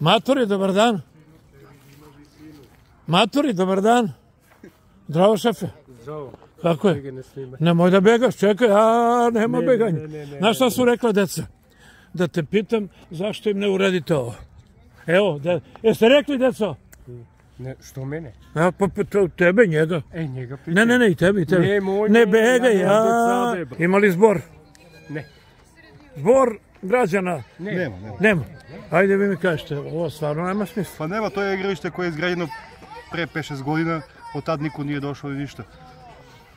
Maturi, dobar dan. Maturi, dobar dan. Zdravo, šefe. Zdravo. Kako je? Nemoj da begaš, čekaj, a nema Ne, beganja. ne, ne, ne, Znaš šta su rekla deca? Da te pitam zašto im ne uradite ovo. Evo, de, jeste rekli deco? Ne, što mene? Ja, pa, pa to, tebe, njega. E, njega pitaj. Ne, ne, ne, i tebi, i tebi. Ne, moj, ne begaj, ja. Imali zbor? Ne. Zbor граѓана? Нема, нема. Нема. Ајде ви ми кажете, ова стварно нема смисла. Па нема, тоа е игриште кое е изградено пре 5-6 година, од тад никој не е дошол и ништо.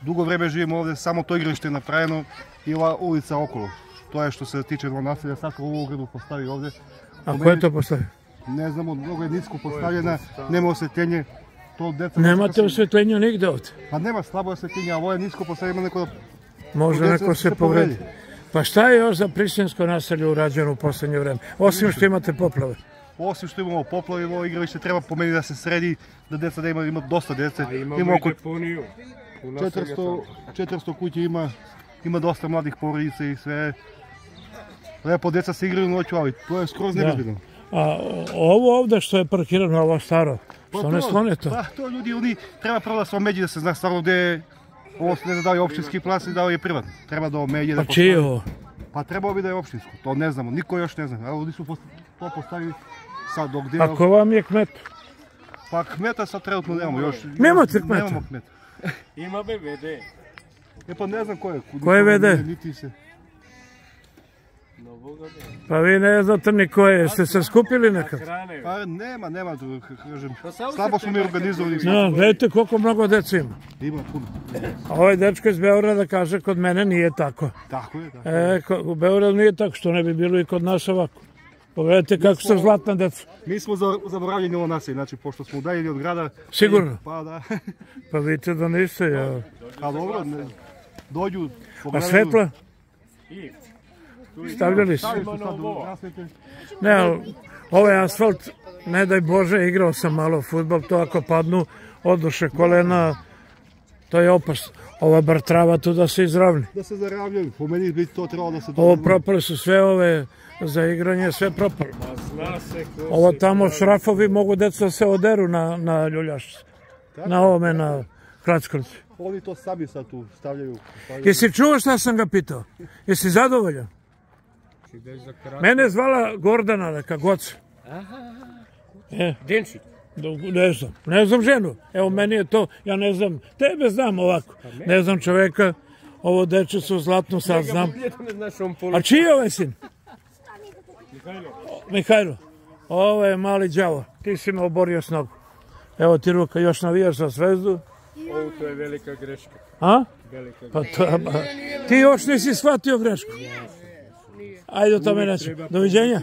Дуго време живееме овде, само тоа игриште е направено и ова улица околу. Тоа е што се тиче во населе, сака овој да постави овде. А кој тоа постави? Не знам, од многу е ниско поставена, нема осветење. Тоа деца Немате осветење нигде овде. Па нема слабо осветење, а ово е ниско поставено некој Може некој се повреди. Pa šta je još za Prištinsko naselje urađeno u poslednje vreme? Osim što imate poplave. Osim što imamo poplave, ovo igralište treba po meni da se sredi, da deca da ima, ima dosta dece. A imamo Ima i oko deponiju. U naselju 400, tamo. 400 kuća ima, ima dosta mladih porodica i sve. Lepo deca se igraju noću, ali to je skroz Da. nebezbedno. A ovo ovde što je parkirano, ovo staro, što ne sklone to? Pa to ljudi, oni treba prvo da se omeđi da se zna stvarno gde je Ovo se ne da li je opštinski plac i da li je privatni. Treba da omeđe da Pa čije je postavi- ovo? Pa trebao bi da je opštinsko, to ne znamo, niko još ne zna. Evo, ovdje su post- to postavili sad dok gdje... A ko vam je kmet? Pa kmeta sad trenutno nemamo još. Nemate kmeta? Nemamo kmeta. Ima BVD. E pa ne znam ko je. Ko je VD? Niti se. Pa vi ne znate ni ko je, jeste se skupili? Krane. Pa nema, nema, tu, kažem, Pa slabo smo mi treba organizovani. No, vidite koliko mnogo deca ima. Ima puno. A ovaj dečko iz Beograda kaže kod mene nije tako. Tako je, tako. E, ko- u Beogradu nije tako, što ne bi bilo i kod nas ovako. Pogledajte kako su zlatna deca. Mi smo za- zaboravljeni ovo naselje, znači pošto smo udaljeni od grada. Sigurno? Pa da. Pa vidite da niste, ja. A dobro, ne, dođu, A pogledaju. svetla? I. Stavljali su. Ne, ovaj asfalt, ne daj Bože, igrao sam malo futbol, to ako padnu, oduše kolena, to je opasno. Ova bar trava tu da se izravni. Da se zaravljaju, po meni bi to trebalo da se... Ovo propale su sve ove za igranje, sve ko Ovo tamo šrafovi mogu deca da se oderu na, na ljuljaš. Na ovome, na Krackovcu. Oni to sami sad tu stavljaju. stavljaju. Jesi čuo šta sam ga pitao? Jesi zadovoljan? Ideš za krak. Mene je zvala Gordana neka goca. E, Denčik. do- ne znam, ne znam ženu. Evo meni je to, ja ne znam, tebe znam ovako. Ne znam čoveka, ovo deče su zlatno sad znam. Da A čiji je ovaj sin? Mihajlo. Mihajlo. Ovo je mali đavo. Ti si me oborio s nogu. Evo ti ruka, još navijaš za zvezdu. Ovo to je velika greška. A? Velika Pa to, ba, ti još nisi shvatio grešku. Ajde Ајде тоа мене. Довиѓење.